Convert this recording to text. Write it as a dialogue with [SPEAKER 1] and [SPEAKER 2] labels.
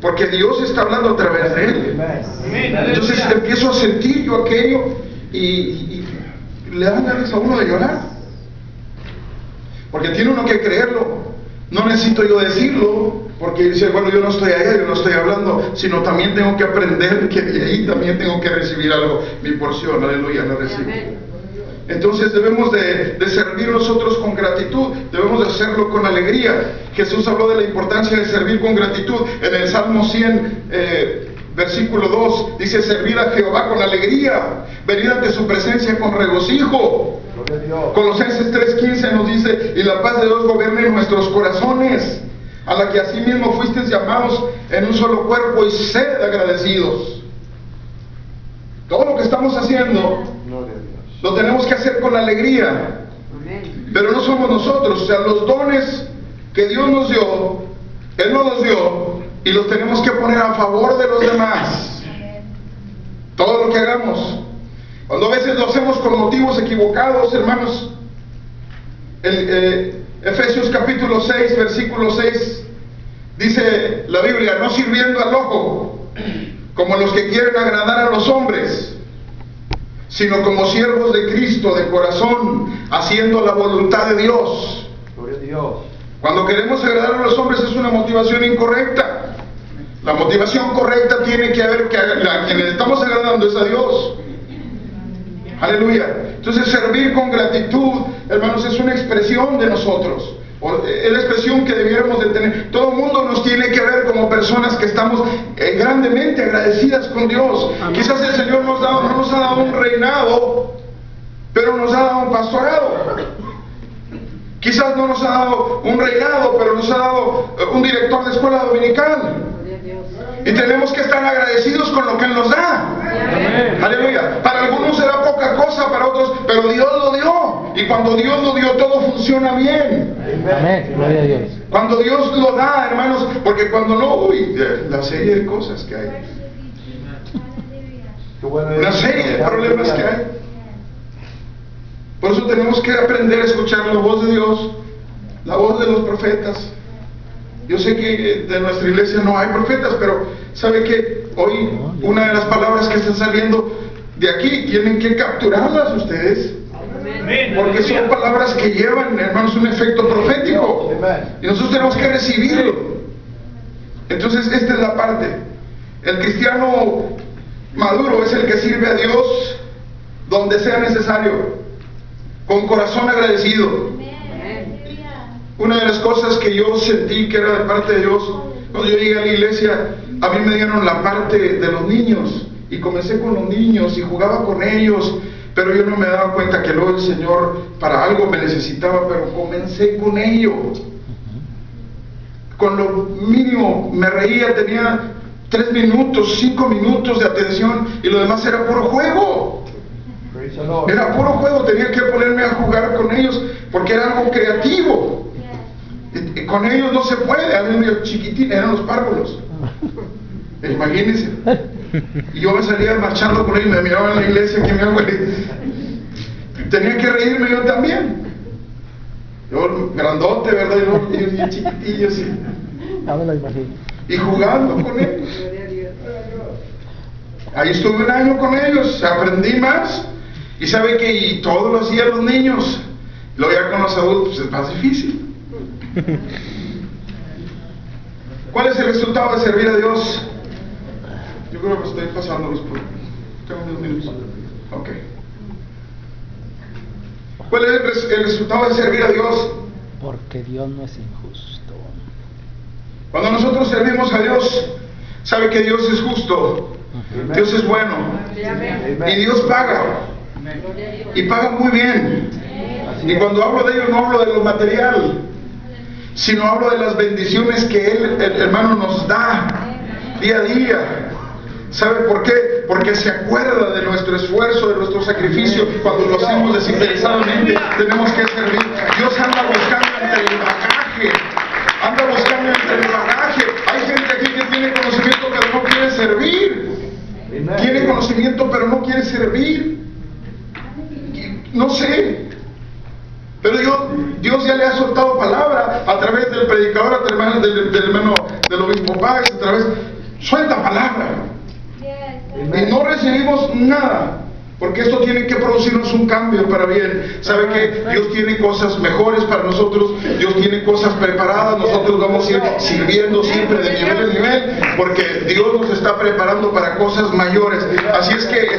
[SPEAKER 1] porque Dios está hablando a través de él. Entonces empiezo a sentir yo aquello y, y- y le dan ganas a uno de llorar. Porque tiene uno que creerlo. No necesito yo decirlo, porque dice, bueno, yo no estoy allá, yo no estoy hablando, sino también tengo que aprender que de ahí también tengo que recibir algo, mi porción, aleluya, la recibo. Entonces debemos de, de servir nosotros con gratitud, debemos de hacerlo con alegría. Jesús habló de la importancia de servir con gratitud. En el Salmo 100, eh, versículo 2, dice, servir a Jehová con alegría, venir ante su presencia con regocijo. Colosenses 3:15 nos dice, y la paz de Dios gobierne en nuestros corazones, a la que asimismo fuisteis llamados en un solo cuerpo y sed agradecidos. Todo lo que estamos haciendo. Lo tenemos que hacer con alegría, pero no somos nosotros, o sea, los dones que Dios nos dio, Él nos los dio y los tenemos que poner a favor de los demás. Todo lo que hagamos. Cuando a veces lo hacemos con motivos equivocados, hermanos, el, eh, Efesios capítulo 6, versículo 6, dice la Biblia, no sirviendo al ojo, como los que quieren agradar a los hombres, sino como siervos de Cristo de corazón, haciendo la voluntad de Dios.
[SPEAKER 2] Gloria a Dios.
[SPEAKER 1] Cuando queremos agradar a los hombres es una motivación incorrecta. La motivación correcta tiene que haber que a quien le estamos agradando es a Dios. Aleluya. Entonces servir con gratitud, hermanos, es una expresión de nosotros. O- Es la expresión que debiéramos de tener. Todo el mundo nos tiene que ver como personas que estamos eh, grandemente agradecidas con Dios. Quizás el Señor nos da- no nos ha dado un reinado, pero nos ha dado un pastorado. Quizás no nos ha dado un reinado, pero nos ha dado eh, un director de escuela dominical. Y tenemos que estar agradecidos con lo que Él nos da. Aleluya. Para algunos será poca cosa, para otros, pero Dios lo dio. Y cuando Dios lo dio, todo funciona bien.
[SPEAKER 3] Amén. Gloria a Dios.
[SPEAKER 1] Cuando Dios lo da, hermanos, porque cuando no, uy, la serie de cosas que hay. Una serie de problemas que hay. Por eso tenemos que aprender a escuchar la voz de Dios, la voz de los profetas. Yo sé que eh, de nuestra iglesia no hay profetas, pero ¿sabe que Hoy una de las palabras que están saliendo de aquí tienen que capturarlas ustedes. Porque son palabras que llevan, hermanos, un efecto profético. Y nosotros tenemos que recibirlo. Entonces, esta es la parte. El cristiano maduro es el que sirve a Dios donde sea necesario, con corazón agradecido. Una de las cosas que yo sentí que era de parte de Dios, cuando yo llegué a la iglesia, a mí me dieron la parte de los niños y comencé con los niños y jugaba con ellos, pero yo no me daba cuenta que luego el Señor para algo me necesitaba, pero comencé con ellos. Con lo mínimo me reía, tenía tres minutos, cinco minutos de atención y lo demás era puro juego. Era puro juego, tenía que ponerme a jugar con ellos porque era algo creativo. Con ellos no se puede, aleluya, chiquitín, eran los párvulos. Imagínense. Y yo me salía marchando con ellos, me miraban en la iglesia, que me hago? Tenía que reírme yo también. Yo grandote, ¿verdad? Y ellos bien chiquitillos y,
[SPEAKER 3] Ya me lo imagino.
[SPEAKER 1] y jugando con ellos. Ahí estuve un año con ellos, aprendí más. Y sabe que y todo lo hacían los niños. Luego ya con los adultos pues, es más difícil. ¿Cuál es el resultado de servir a Dios? Yo creo que estoy pasándolos por... Tengo unos minutos. Ok. ¿Cuál es el, res- el resultado de servir a Dios?
[SPEAKER 3] Porque Dios no es injusto.
[SPEAKER 1] Cuando nosotros servimos a Dios, sabe que Dios es justo, Dios es bueno y Dios paga y paga muy bien. Y cuando hablo de ello no hablo de lo material, sino hablo de las bendiciones que Él, el hermano, nos da día a día. ¿Sabe por qué? Porque se acuerda de nuestro esfuerzo, de nuestro sacrificio. Cuando lo hacemos desinteresadamente, tenemos que servir. Dios anda buscando entre el bagaje. Anda buscando entre el bagaje. Hay gente aquí que tiene conocimiento pero no quiere servir. Tiene conocimiento pero no quiere servir. No sé. Pero yo, Dios ya le ha soltado palabra a través del predicador, a través del, del hermano, del obispo Páez, a través, suelta palabra. Y no recibimos nada. Porque esto tiene que producirnos un cambio para bien. ¿Sabe que Dios tiene cosas mejores para nosotros? Dios tiene cosas preparadas. Nosotros vamos a ir sirviendo siempre de nivel en nivel. Porque Dios nos está preparando para cosas mayores. Así es que